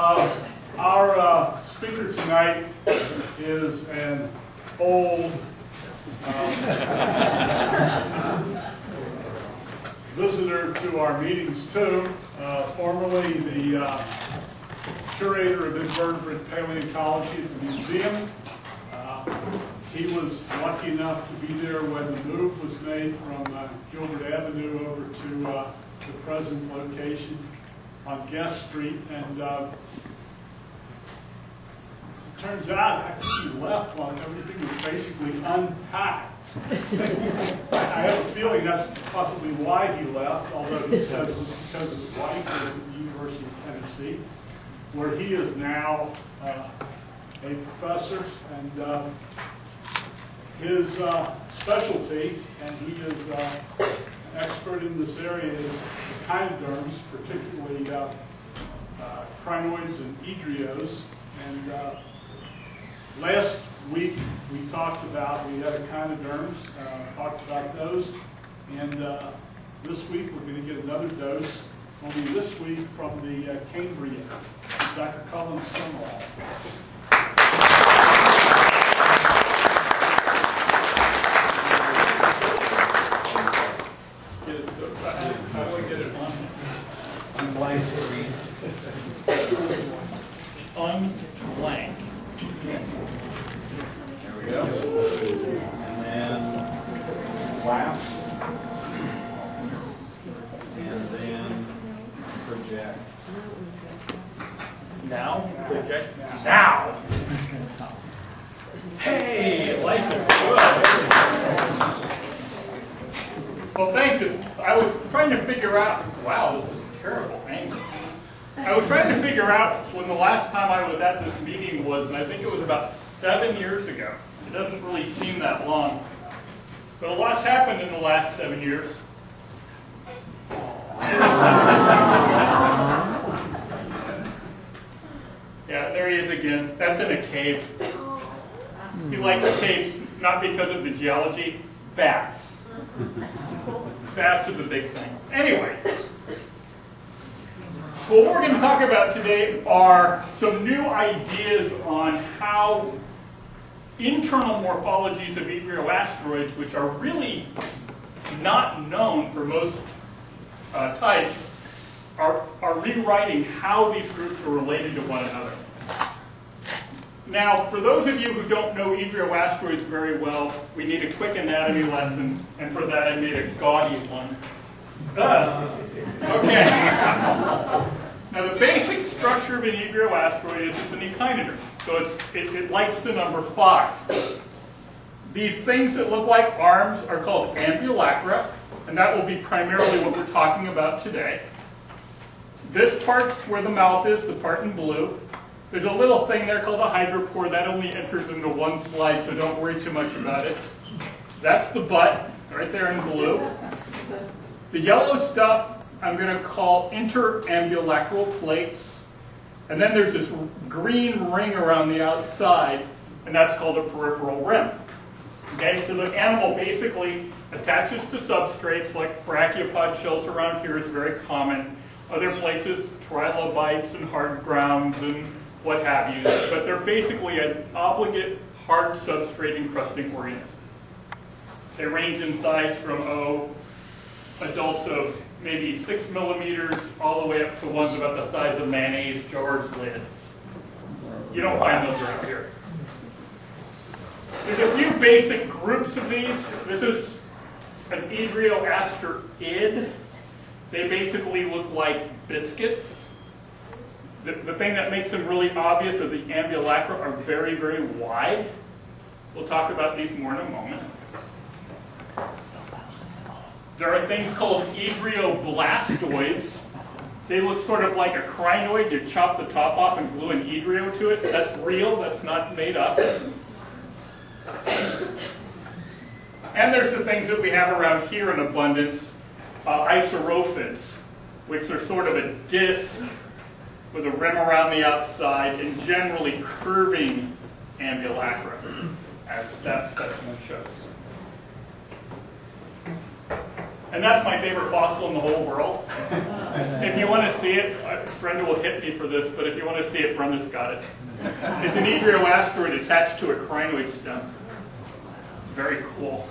Uh, Our uh, speaker tonight is an old um, visitor to our meetings too, uh, formerly the uh, curator of invertebrate paleontology at the museum. Uh, He was lucky enough to be there when the move was made from uh, Gilbert Avenue over to uh, the present location on Guest Street. And uh, it turns out, he left while everything was basically unpacked. I have a feeling that's possibly why he left, although he says it was because of his wife is at the University of Tennessee, where he is now uh, a professor. And uh, his uh, specialty, and he is uh, expert in this area, is echinoderms, particularly uh, uh, crinoids and edrios. And uh, last week, we talked about, we had echinoderms, uh, talked about those. And uh, this week, we're going to get another dose, only this week from the uh, Cambria, Dr. Colin Sumrall. Get it, uh, how do I get it on? On blank screen. Unblank. There we go. And then clap. And then project. Now? Project? Now! Hey, life is good. You. I was trying to figure out, wow, this is terrible angle. I was trying to figure out when the last time I was at this meeting was, and I think it was about seven years ago. It doesn't really seem that long. But a lot's happened in the last seven years. Yeah, there he is again. That's in a cave. He likes caves not because of the geology, bats. Are the big thing. Anyway, what we're going to talk about today are some new ideas on how internal morphologies of asteroids, which are really not known for most uh, types, are, are rewriting how these groups are related to one another. Now, for those of you who don't know asteroids very well, we need a quick anatomy lesson, and for that I made a gaudy one. Uh, okay. now, the basic structure of an asteroid is it's an echinoderm, so it, it likes the number five. These things that look like arms are called ambulacra, and that will be primarily what we're talking about today. This part's where the mouth is, the part in blue. There's a little thing there called a hydropore. That only enters into one slide, so don't worry too much about it. That's the butt, right there in blue. The yellow stuff I'm going to call interambulacral plates. And then there's this green ring around the outside, and that's called a peripheral rim. Okay, so the animal basically attaches to substrates like brachiopod shells around here is very common. Other places, trilobites and hard grounds and what have you. But they're basically an obligate hard substrate encrusting organism. They range in size from, oh, adults of maybe six millimeters all the way up to ones about the size of mayonnaise jar's lids. You don't find those around here. There's a few basic groups of these. This is an Edrioaster They basically look like biscuits. The, the thing that makes them really obvious is the ambulacra are very, very wide. We'll talk about these more in a moment. There are things called edrioblastoids. They look sort of like a crinoid. You chop the top off and glue an edrio to it. That's real. That's not made up. And there's the things that we have around here in abundance, uh, which are sort of a disc with a rim around the outside and generally curving ambulacra, as that specimen shows. And that's my favorite fossil in the whole world. If you want to see it, Brenda will hit me for this, but if you want to see it, Brenda's got it. It's an Edrioasteroid attached to a crinoid stem. It's very cool.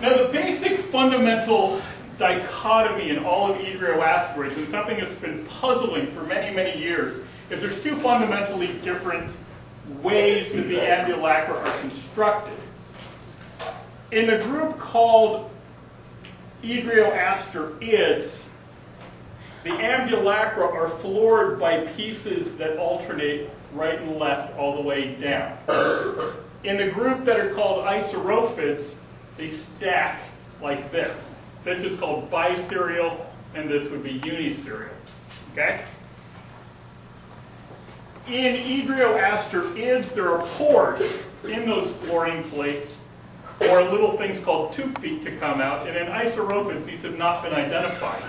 Now, the basic fundamental dichotomy in all of Edrioasteroids, and something that's been puzzling for many, many years, is there's two fundamentally different ways that the ambulacra are constructed. In the group called Edrioasterids, the ambulacra are floored by pieces that alternate right and left all the way down. In the group that are called Isorophids, they stack like this. This is called biserial, and this would be uniserial. Okay? In Edrioasterids, there are pores in those flooring plates for little things called tube feet to come out, and in Isorophids, these have not been identified.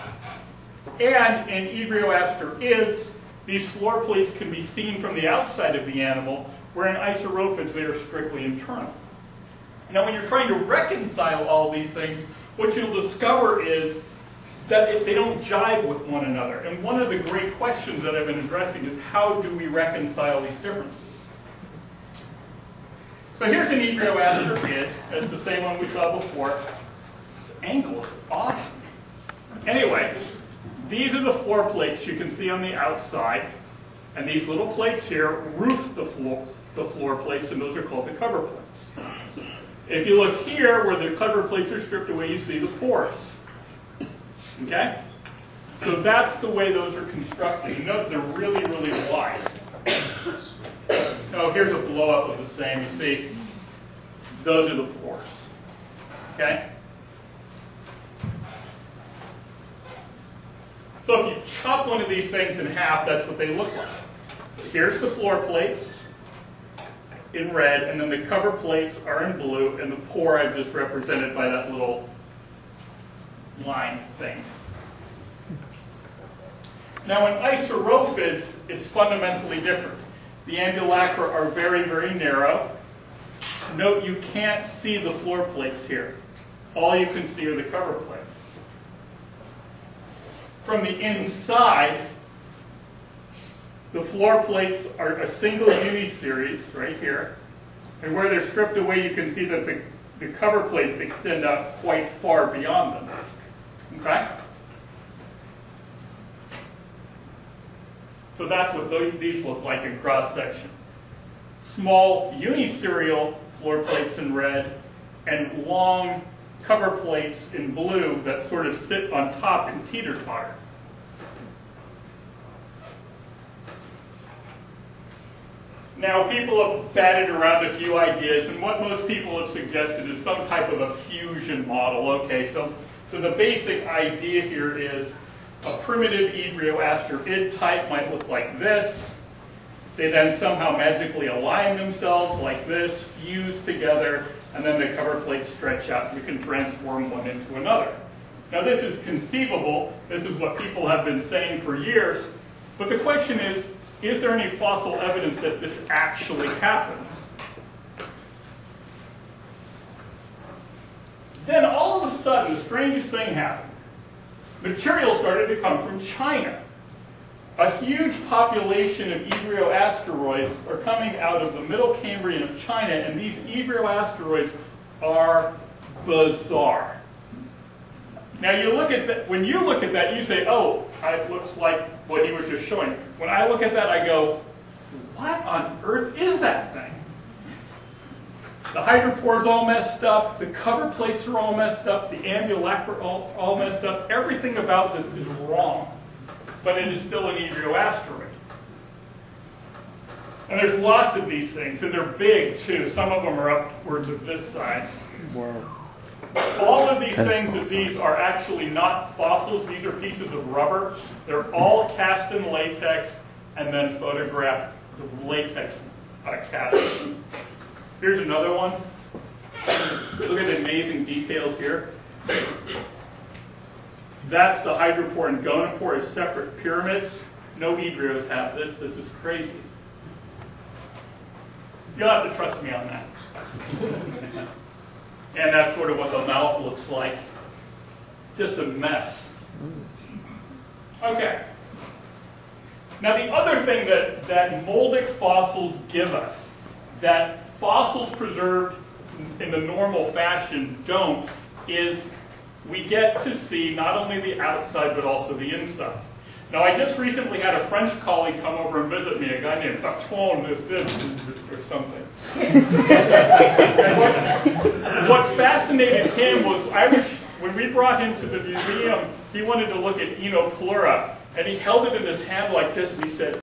And in Edrioasterids, these floor plates can be seen from the outside of the animal, where in Isorophids, they are strictly internal. Now, when you're trying to reconcile all these things, what you'll discover is that it, they don't jive with one another. And one of the great questions that I've been addressing is how do we reconcile these differences? So here's an Edrioasterid. It's the same one we saw before. This angle is awesome. Anyway, these are the floor plates you can see on the outside. And these little plates here roof the floor, the floor plates, and those are called the cover plates. If you look here, where the cover plates are stripped away, you see the pores. Okay? So that's the way those are constructed. You note they're really, really wide. Oh, here's a blow up of the same. You see, those are the pores. Okay? So if you chop one of these things in half, that's what they look like. Here's the floor plates in red, and then the cover plates are in blue, and the pore I've just represented by that little line thing. Now in isorophids, it's fundamentally different. The ambulacra are very, very narrow. Note you can't see the floor plates here. All you can see are the cover plates. From the inside, the floor plates are a single uni-series right here. And where they're stripped away, you can see that the, the cover plates extend out quite far beyond them. Okay? So that's what these look like in cross section. Small uniserial floor plates in red and long cover plates in blue that sort of sit on top and teeter-totter. Now, people have batted around a few ideas, and what most people have suggested is some type of a fusion model. Okay, so, so the basic idea here is a primitive Edrioasterid type might look like this. They then somehow magically align themselves like this, fuse together, and then the cover plates stretch out. You can transform one into another. Now this is conceivable. This is what people have been saying for years. But the question is, is there any fossil evidence that this actually happens? Then all of a sudden, the strangest thing happened. Material started to come from China. A huge population of Edrioasteroids are coming out of the Middle Cambrian of China, and these Edrioasteroids are bizarre. Now you look at that, when you look at that, you say, oh, it looks like what he was just showing. When I look at that, I go, what on earth is that thing? The hydropore's all messed up, the cover plates are all messed up, the ambulacra all, all messed up. Everything about this is wrong. But it is still an Edrioasteroid. And there's lots of these things, and they're big too. Some of them are upwards of this size. Wow. All of these things of these are actually not fossils. These are pieces of rubber. They're all cast in latex and then photographed with latex uh, casting. Here's another one. Look at the amazing details here. That's the hydropore and gonopore as separate pyramids. No Edrios have this. This is crazy. You'll have to trust me on that. And that's sort of what the mouth looks like. Just a mess. Okay. Now the other thing that, that moldic fossils give us, that fossils preserved in the normal fashion don't, is we get to see not only the outside but also the inside. Now I just recently had a French colleague come over and visit me, a guy named Bertrand Lefebvre or something. And what, what fascinated him was I was when we brought him to the museum, he wanted to look at Enoploura, and he held it in his hand like this, and he said,